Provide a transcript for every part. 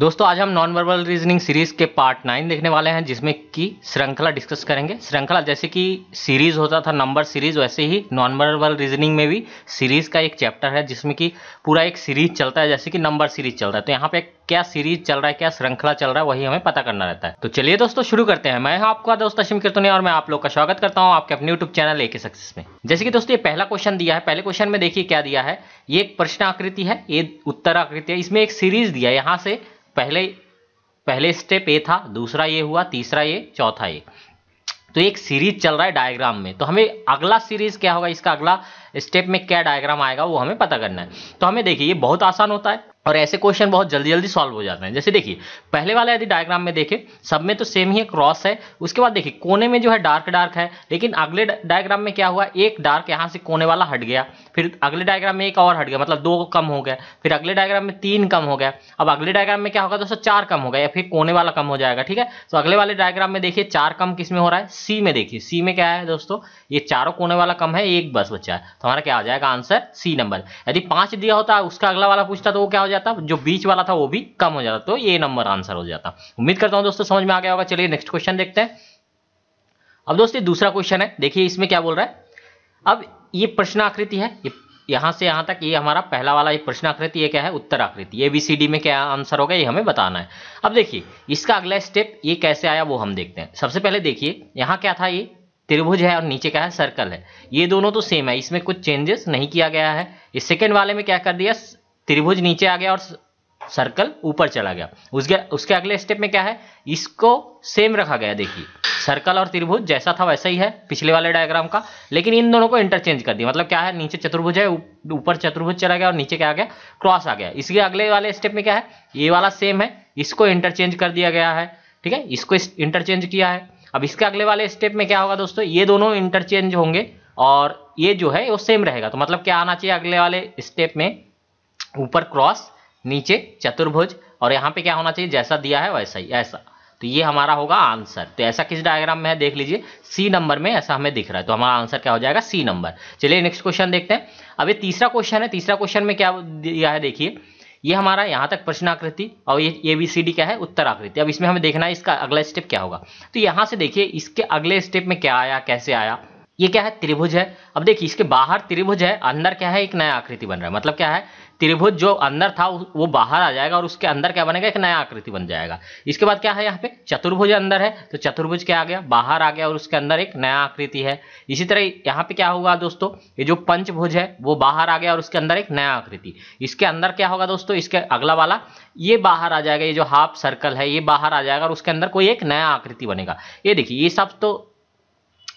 दोस्तों, आज हम नॉन वर्बल रीजनिंग सीरीज़ के पार्ट नाइन देखने वाले हैं, जिसमें कि श्रृंखला डिस्कस करेंगे। श्रृंखला, जैसे कि सीरीज़ होता था नंबर सीरीज़ वैसे ही नॉन वर्बल रीजनिंग में भी सीरीज़ का एक चैप्टर है, जिसमें कि पूरा एक सीरीज़ चलता है, जैसे कि नंबर सीरीज़ चलता है। तो यहाँ पे क्या सीरीज़ चल रहा है, क्या श्रृंखला चल रहा है, वही हमें पता करना रहता है। तो चलिए दोस्तों, शुरू करते हैं। मैं आपका दोस्त अशिम कीर्तनी और मैं आप लोग का स्वागत करता हूँ आपके अपने यूट्यूब चैनल एक सक्सेस में। जैसे कि दोस्तों, ये पहला क्वेश्चन दिया है। पहले क्वेश्चन में देखिए क्या दिया है। ये एक प्रश्न आकृति है, ये उत्तर आकृति है। इसमें एक सीरीज़ दिया यहाँ से पहले पहले स्टेप ए था, दूसरा ये हुआ, तीसरा ये, चौथा ये। तो एक सीरीज़ चल रहा है डायग्राम में। तो हमें अगला सीरीज़ क्या होगा? इसका अगला स्टेप में क्या डायग्राम आएगा, वो हमें पता करना है। तो हमें देखिए, ये बहुत आसान होता है। और ऐसे क्वेश्चन बहुत जल्दी जल्दी सॉल्व हो जाते हैं। जैसे देखिए, पहले वाला यदि डायग्राम में देखें, सब में तो सेम ही क्रॉस है। उसके बाद देखिए, कोने में जो है डार्क डार्क है, लेकिन अगले डायग्राम में क्या हुआ? एक डार्क यहाँ से कोने वाला हट गया। फिर अगले डायग्राम में एक और हट गया मतलब दो कम हो गया। फिर अगले डायग्राम में तीन कम हो गया। अब अगले डायग्राम में क्या होगा दोस्तों? चार कम हो गया, या फिर कोने वाला कम हो जाएगा, ठीक है? तो अगले वाले डायग्राम में देखिए, चार कम किसमें हो रहा है? सी में देखिए। सी में क्या है दोस्तों? ये चारों कोने वाला कम है, एक बस बच्चा है। तो हमारा क्या आ जाएगा आंसर? सी नंबर यदि पाँच दिया होता, उसका अगला वाला पूछता तो वो क्या जाता, जो बीच वाला था वो भी कम हो जाता तो ये नंबर आंसर हो जाता। उम्मीद करता हूँ दोस्तों, समझ में आ गया होगा, चलिए नेक्स्ट क्वेश्चन देखते हैं। अब दोस्तों दूसरा क्वेश्चन है, देखिए इसमें क्या बोल रहा है। अब ये प्रश्न आकृति है, ये यहाँ से यहाँ तक, ये हमारा पहला वाला प्रश्न आकृति ये क्या है? उत्तर आकृति ए बी सी डी में क्या आंसर होगा, ये हमें बताना है। अब देखिए, इसका अगला स्टेप ये कैसे आया, वो हम देखते हैं। सबसे पहले देखिए, यहाँ क्या था ये? त्रिभुज है और नीचे क्या है? सर्कल है। ये दोनों तो सेम है, इसमें कुछ चेंजेस नहीं किया गया है। इस सेकेंड वाले में क्या कर दिया? त्रिभुज नीचे आ गया और सर्कल ऊपर चला गया। उसके उसके अगले स्टेप में क्या है? इसको सेम रखा गया, देखिए। सर्कल और त्रिभुज जैसा था वैसा ही है पिछले वाले डायग्राम का, लेकिन इन दोनों को इंटरचेंज कर दिया। मतलब क्या है? नीचे चतुर्भुज है ऊपर चतुर्भुज चला गया और नीचे क्या आ गया? क्रॉस आ गया। इसके अगले वाले स्टेप में क्या है? ये वाला सेम है, इसको इंटरचेंज कर दिया गया है। ठीक है? इसको इंटरचेंज किया है। अब इसके अगले वाले स्टेप में क्या होगा दोस्तों? ये दोनों इंटरचेंज होंगे और ये जो है, वो सेम रहेगा। तो मतलब क्या आना चाहिए अगले वाले स्टेप में? ऊपर क्रॉस, नीचे चतुर्भुज, और यहाँ पे क्या होना चाहिए? जैसा दिया है वैसा ही, ऐसा। तो ये हमारा होगा आंसर। तो ऐसा किस डायग्राम में है? देख लीजिए। सी नंबर में ऐसा हमें दिख रहा है। तो हमारा आंसर क्या हो जाएगा? सी नंबर चलिए नेक्स्ट क्वेश्चन देखते हैं। अब ये तीसरा क्वेश्चन है। तीसरा क्वेश्चन में क्या दिया है? देखिए। ये हमारा यहाँ तक प्रश्न आकृति और ये ए बी सी डी क्या है? उत्तर आकृति अब इसमें हमें देखना है इसका अगला स्टेप क्या होगा। तो यहाँ से देखिए, इसके अगले स्टेप में क्या आया? कैसे आया? ये क्या है? त्रिभुज है। अब देखिए, इसके बाहर त्रिभुज है, अंदर क्या है? एक नया आकृति बन रहा है। मतलब क्या है? त्रिभुज जो अंदर था वो बाहर आ जाएगा और उसके अंदर क्या बनेगा? एक नया आकृति बन जाएगा। इसके बाद क्या है यहाँ पे? चतुर्भुज अंदर है तो चतुर्भुज क्या आ गया? बाहर आ गया और उसके अंदर एक नया आकृति है। इसी तरह यहाँ पे क्या होगा दोस्तों? ये जो पंचभुज है, वो बाहर आ गया और उसके अंदर एक नया आकृति। इसके अंदर क्या होगा दोस्तों? इसके अगला वाला, ये बाहर आ जाएगा, ये जो हाफ़ सर्कल है, ये बाहर आ जाएगा और उसके अंदर कोई एक नया आकृति बनेगा। ये देखिए, ये सब तो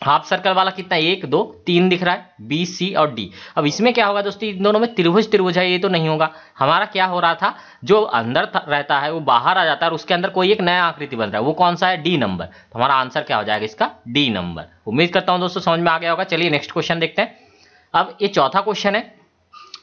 हाफ़ सर्कल वाला कितना एक, दो, तीन दिख रहा है, बी, सी और डी। अब इसमें क्या होगा दोस्तों? इन दोनों में त्रिभुज त्रिभुज है, ये तो नहीं होगा। हमारा क्या हो रहा था? जो अंदर रहता है, वो बाहर आ जाता है और उसके अंदर कोई एक नया आकृति बन रहा है। वो कौन सा है? D number. तो हमारा आंसर क्या हो जाएगा इसका? D number. उम्मीद करता हूँ दोस्तों, समझ में आ गया होगा। चलिए नेक्स्ट क्वेश्चन देखते हैं। अब ये चौथा क्वेश्चन है।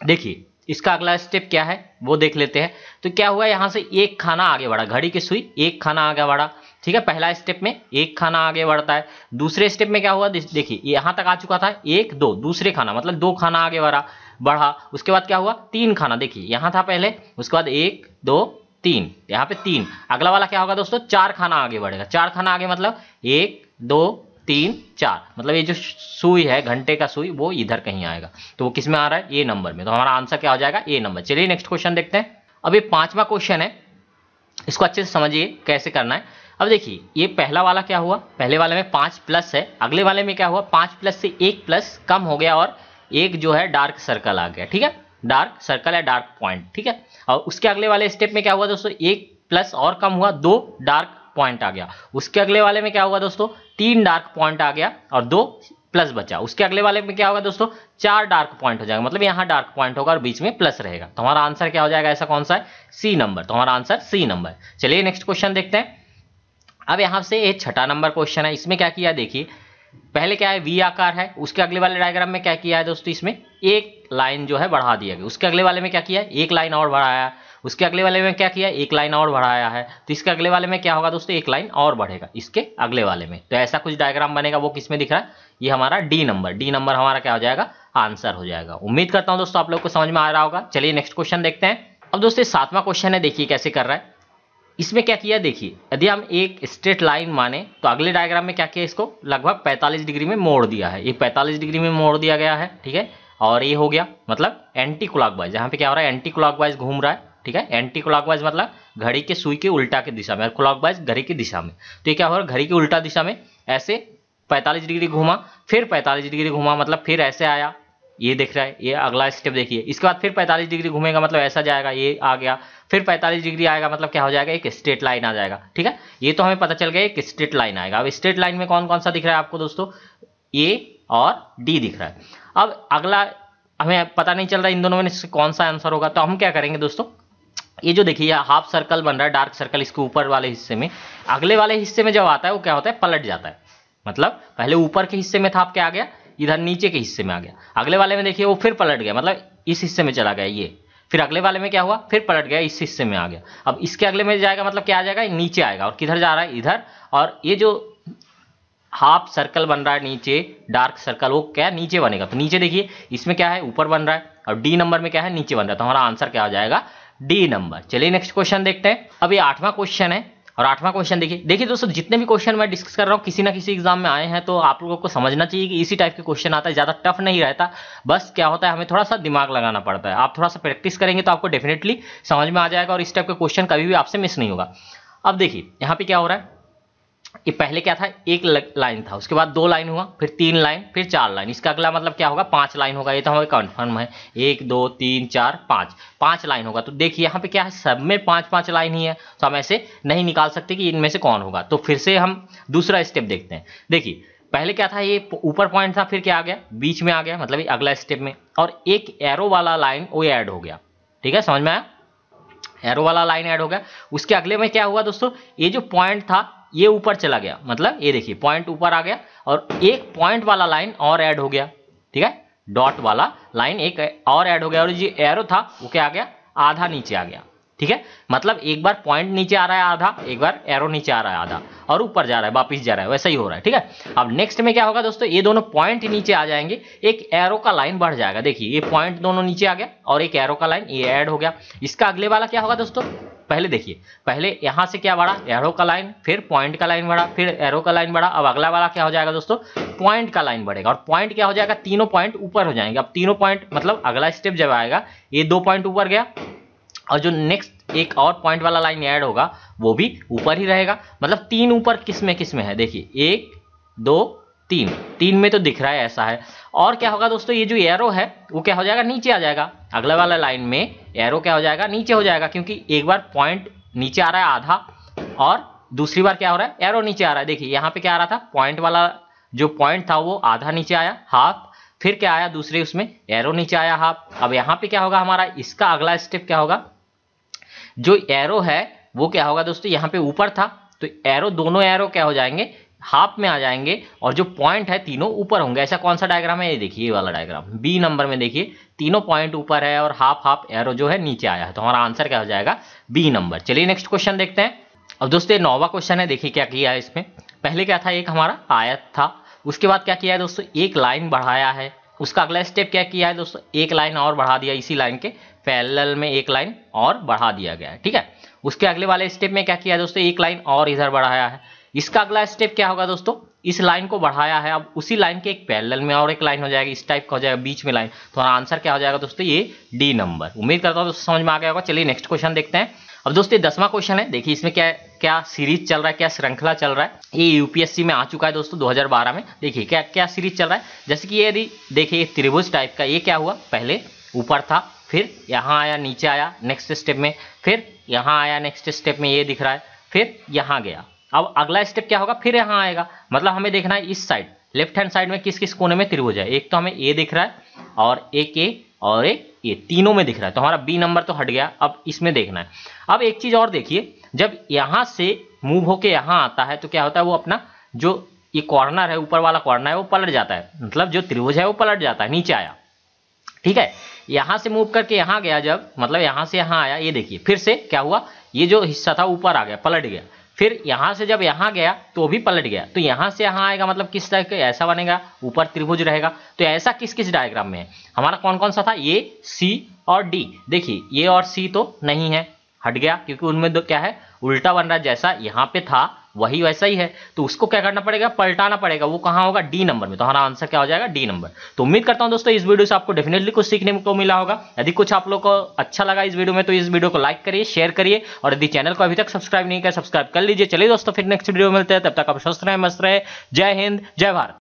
देखिए, इसका अगला स्टेप क्या है? वो देख लेते हैं। तो क्या हुआ? यहाँ से एक खाना आगे बढ़ा। घड़ी की सुई, एक खाना आगे बढ़ा। ठीक है, पहला स्टेप में एक खाना आगे बढ़ता है। दूसरे स्टेप में क्या हुआ? देखिए यहाँ तक आ चुका था, एक, दो, दूसरे खाना मतलब दो खाना आगे बढ़ा बढ़ा। उसके बाद क्या हुआ? तीन खाना, देखिए, यहाँ था पहले, उसके बाद एक, दो, तीन, यहाँ पे तीन। अगला वाला क्या होगा दोस्तों? चार खाना आगे बढ़ेगा। चार खाना आगे मतलब एक, दो, तीन, चार। मतलब ये जो सुई है, घंटे का सुई, वो इधर कहीं आएगा। तो वो किसमें आ रहा है? ए नंबर में। तो हमारा आंसर क्या हो जाएगा? A number. चलिए नेक्स्ट क्वेश्चन देखते हैं। अब ये पांचवा क्वेश्चन है। इसको अच्छे से समझिए, कैसे करना है। अब देखिए, ये पहला वाला क्या हुआ? पहले वाले में पाँच प्लस है, अगले वाले में क्या हुआ? पाँच प्लस से एक प्लस कम हो गया और एक जो है डार्क सर्कल आ गया, ठीक है? डार्क सर्कल है डार्क पॉइंट ठीक है? और उसके अगले वाले स्टेप में क्या हुआ दोस्तों? एक प्लस और कम हुआ, दो डार्क पॉइंट आ गया। उसके अगले वाले में क्या हुआ दोस्तों? तीन डार्क पॉइंट आ गया और दो प्लस बचा। उसके अगले वाले में क्या होगा दोस्तों? चार डार्क पॉइंट हो जाएगा। मतलब यहाँ डार्क पॉइंट होगा और बीच में प्लस रहेगा। तो हमारा आंसर क्या हो जाएगा? ऐसा कौन सा है? सी नंबर तो हमारा आंसर सी नंबर चलिए नेक्स्ट क्वेश्चन देखते हैं। अब यहाँ से छठा नंबर क्वेश्चन है, इसमें क्या किया देखिए, पहले क्या है वी आकार है, उसके अगले वाले डायग्राम में क्या किया है दोस्तों इसमें, एक लाइन जो है बढ़ा दिया गया, उसके अगले वाले में क्या किया एक लाइन और बढ़ाया, उसके अगले वाले में क्या किया एक लाइन और बढ़ाया है तो इसके अगले वाले में क्या होगा दोस्तों, एक लाइन और बढ़ेगा, इसके अगले वाले में तो ऐसा कुछ डायग्राम बनेगा, वो किसमें दिख रहा है, ये हमारा डी नंबर डी नंबर हमारा क्या हो जाएगा आंसर हो जाएगा, उम्मीद करता हूँ दोस्तों आप लोग को समझ में आ रहा होगा, चलिए नेक्स्ट क्वेश्चन देखते हैं, अब दोस्तों सातवां क्वेश्चन है, देखिए कैसे कर रहा है इसमें क्या किया, देखिए, यदि हम एक स्ट्रेट लाइन माने तो अगले डायग्राम में क्या किया इसको? लगभग 45 डिग्री में मोड़ दिया है। ये 45 डिग्री में मोड़ दिया गया है, ठीक है? और ये हो गया मतलब एंटी क्लॉकवाइज यहाँ पे क्या हो रहा है? एंटी क्लॉकवाइज घूम रहा है, ठीक है? एंटी क्लॉकवाइज मतलब घड़ी के सुई के उल्टा के दिशा में, और क्लॉकवाइज घड़ी की दिशा में। तो ये क्या हो रहा है? घड़ी की उल्टा दिशा में ऐसे 45 डिग्री घुमा, फिर 45 डिग्री घुमा मतलब फिर ऐसे आया ये दिख रहा है, ये अगला स्टेप देखिए। इसके बाद फिर 45 डिग्री घूमेगा मतलब ऐसा जाएगा, ये आ गया। फिर 45 डिग्री आएगा मतलब क्या हो जाएगा, एक स्ट्रेट लाइन आ जाएगा, ठीक है? ये तो हमें पता चल गया, एक स्ट्रेट लाइन आएगा। अब स्ट्रेट लाइन में कौन कौन सा दिख रहा है आपको दोस्तों? ए और डी दिख रहा है। अब अगला, हमें पता नहीं चल रहा इन दोनों में कौन सा आंसर होगा तो हम क्या करेंगे दोस्तों? ये जो देखिए हाफ़ सर्कल बन रहा है डार्क सर्कल इसके ऊपर वाले हिस्से में। अगले वाले हिस्से में जब आता है, वो क्या होता है? पलट जाता है। मतलब पहले ऊपर के हिस्से में था आप क्या आ गया? इधर नीचे के हिस्से में आ गया। अगले वाले में देखिए वो फिर पलट गया मतलब इस हिस्से में चला गया ये। फिर अगले वाले में क्या हुआ? फिर पलट गया, इस हिस्से में आ गया। अब इसके अगले में जाएगा मतलब क्या आ जाएगा? नीचे आएगा और किधर जा रहा है? इधर। और ये जो हाफ़ सर्कल बन रहा है नीचे, डार्क सर्कल, वो क्या? नीचे बनेगा। तो नीचे देखिए, इसमें क्या है? ऊपर बन रहा है और डी नंबर में क्या है? नीचे बन रहा है। तो हमारा आंसर क्या हो जाएगा? D number. चलिए नेक्स्ट क्वेश्चन देखते हैं। अब ये आठवां क्वेश्चन है। और आठवां क्वेश्चन देखिए। देखिए दोस्तों, जितने भी क्वेश्चन मैं डिस्कस कर रहा हूँ, किसी ना किसी एग्ज़ाम में आए हैं तो आप लोगों को समझना चाहिए कि इसी टाइप के क्वेश्चन आता है, ज़्यादा टफ नहीं रहता। बस क्या होता है, हमें थोड़ा सा दिमाग लगाना पड़ता है। आप थोड़ा सा प्रैक्टिस करेंगे तो आपको डेफिनेटली समझ में आ जाएगा और इस टाइप के क्वेश्चन कभी भी आपसे मिस नहीं होगा। अब देखिए, यहाँ पे क्या हो रहा है? ये पहले क्या था? एक लाइन था। उसके बाद दो लाइन हुआ, फिर तीन लाइन फिर चार लाइन इसका अगला मतलब क्या होगा? पाँच लाइन होगा। ये तो हमें कन्फर्म है। एक, दो, तीन, चार, पाँच। पाँच लाइन होगा। तो देखिए, यहाँ पे क्या है? सब में पाँच पाँच लाइन ही है। तो हम ऐसे नहीं निकाल सकते कि इनमें से कौन होगा। तो फिर से हम दूसरा स्टेप देखते हैं। देखिए, पहले क्या था? ये ऊपर पॉइंट था, फिर क्या आ गया? बीच में आ गया मतलब अगला स्टेप में। और एक एरो वाला लाइन वो ऐड हो गया। ठीक है? समझ में आया? एरो वाला लाइन ऐड हो गया। उसके अगले में क्या हुआ दोस्तों? ये जो पॉइंट था ये ऊपर चला गया। मतलब ये देखिए पॉइंट ऊपर आ गया और एक पॉइंट वाला लाइन और ऐड हो गया। ठीक है? डॉट वाला लाइन एक और ऐड हो गया और जो एरो था, वो क्या आ गया? आधा नीचे आ गया। ठीक है? मतलब एक बार पॉइंट नीचे आ रहा है आधा, एक बार एरो नीचे आ रहा है आधा और ऊपर जा रहा है, वापिस जा रहा है, वैसा ही हो रहा है। ठीक है? अब नेक्स्ट में क्या होगा दोस्तों? ये दोनों पॉइंट नीचे आ जाएँगे। एक एरो का लाइन बढ़ जाएगा। देखिए, ये पॉइंट दोनों नीचे आ गया और एक एरो का लाइन ये ऐड हो गया। इसका अगले वाला क्या होगा दोस्तों? पहले देखिए, पहले यहाँ से क्या बढ़ा? एरो का लाइन फिर पॉइंट का लाइन बढ़ा, फिर एरो का लाइन बढ़ा। अब अगला वाला क्या हो जाएगा दोस्तों? पॉइंट का लाइन बढ़ेगा और पॉइंट क्या हो जाएगा? तीनों पॉइंट ऊपर हो जाएँगे। अब तीनों पॉइंट मतलब अगला स्टेप जब आएगा, ये दो पॉइंट ऊपर गया और जो नेक्स्ट एक और पॉइंट वाला लाइन ऐड होगा, वो भी ऊपर ही रहेगा। मतलब तीन ऊपर किसमें किसमें है? देखिए, एक, दो तीन। तीन में तो दिख रहा है ऐसा है। और क्या होगा दोस्तों, ये जो एरो है, वो क्या हो जाएगा? नीचे आ जाएगा। अगला वाला लाइन में एरो क्या हो जाएगा? नीचे हो जाएगा, क्योंकि एक बार पॉइंट नीचे आ रहा है आधा, और दूसरी बार क्या हो रहा है? एरो नीचे आ रहा है। देखिए, यहाँ पे क्या आ रहा था? पॉइंट वाला जो पॉइंट था, वो आधा नीचे आया हाफ़ फिर क्या आया? दूसरे उसमें एरो नीचे आया हाफ़ अब यहाँ पे क्या होगा हमारा? इसका अगला स्टेप क्या होगा? जो एरो है, वो क्या होगा दोस्तों? यहाँ पे ऊपर था तो एरो दोनों एरो क्या हो जाएँगे? हाफ़ में आ जाएँगे और जो पॉइंट है तीनों ऊपर होंगे। ऐसा कौन सा डायग्राम है? ये देखिए, ये वाला डायग्राम बी नंबर में देखिए, तीनों पॉइंट ऊपर है और हाफ़ हाफ़ एरो जो है नीचे आया है। तो हमारा आंसर क्या हो जाएगा? बी नंबर चलिए नेक्स्ट क्वेश्चन देखते हैं। अब दोस्तों, ये नौवा क्वेश्चन है, देखिए क्या किया है इसमें। पहले क्या था? एक हमारा आयत था। उसके बाद क्या किया है दोस्तों? एक लाइन बढ़ाया है। उसका अगला स्टेप क्या किया है दोस्तों? एक लाइन और बढ़ा दिया इसी लाइन के। पैरेलल में एक लाइन और बढ़ा दिया गया है। ठीक है? उसके अगले वाले स्टेप में क्या किया है दोस्तों? एक लाइन और इधर बढ़ाया है। इसका अगला स्टेप क्या होगा दोस्तों? इस लाइन को बढ़ाया है। अब उसी लाइन के एक पैरेलल में और एक लाइन हो जाएगी। इस टाइप का हो जाएगा बीच में लाइन तो हमारा आंसर क्या हो जाएगा दोस्तों? ये डी नंबर उम्मीद करता हूँ दोस्तों समझ में आ गया होगा। चलिए नेक्स्ट क्वेश्चन देखते हैं। अब दोस्तों दसवां क्वेश्चन है। देखिए इसमें क्या क्या सीरीज़ चल रहा है, क्या श्रृंखला चल रहा है? ये यूपीएससी में आ चुका है दोस्तों 2012 में। देखिए क्या क्या सीरीज़ चल रहा है? जैसे कि ये यदि देखिए ये त्रिभुज टाइप का ये क्या हुआ? पहले ऊपर था, फिर यहाँ आया, नीचे आया नेक्स्ट स्टेप में, फिर यहाँ आया नेक्स्ट स्टेप में ये दिख रहा है, फिर यहाँ गया। अब अगला स्टेप क्या होगा? फिर यहाँ आएगा। मतलब हमें देखना है इस साइड लेफ़्ट हैंड साइड में किस किस कोने में त्रिभुज है। एक तो हमें ए दिख रहा है और एक ए और एक ए तीनों में दिख रहा है। तो हमारा बी नंबर तो हट गया, अब इसमें देखना है। अब एक चीज़ और देखिए, जब यहाँ से मूव होके यहाँ आता है तो क्या होता है? वो अपना जो ये कॉर्नर है, ऊपर वाला कॉर्नर है, वो पलट जाता है। मतलब जो त्रिभुज है, वो पलट जाता है, नीचे आया। ठीक है? यहाँ से मूव करके यहाँ गया जब मतलब यहाँ से यहाँ आया, ये देखिए। फिर से क्या हुआ? ये जो हिस्सा था, ऊपर आ गया, पलट गया। फिर यहाँ से जब यहाँ गया तो भी पलट गया। तो यहाँ से यहाँ आएगा मतलब किस तरह का, ऐसा बनेगा, ऊपर त्रिभुज रहेगा। तो ऐसा किस किस डायग्राम में है? हमारा कौन कौन सा था? ये सी और डी देखिए ये और सी तो नहीं है, हट गया, क्योंकि उनमें दो क्या है? उल्टा बन रहा जैसा यहाँ पे था, वही वैसा ही है। तो उसको क्या करना पड़ेगा? पलटाना पड़ेगा। वो कहाँ होगा? डी नंबर में। तो हमारा आंसर क्या हो जाएगा? डी नंबर तो उम्मीद करता हूँ दोस्तों, इस वीडियो से आपको डेफिनेटली कुछ सीखने को मिला होगा। यदि कुछ आप लोग को अच्छा लगा इस वीडियो में तो इस वीडियो को लाइक करिए शेयर करिए। और यदि चैनल को अभी तक सब्सक्राइब नहीं किया सब्सक्राइब कर लीजिए। चलिए दोस्तों, फिर नेक्स्ट वीडियो मिलते हैं। तब तक आप स्वस्थ रहे, मस्त रहे। जय हिंद, जय भारत।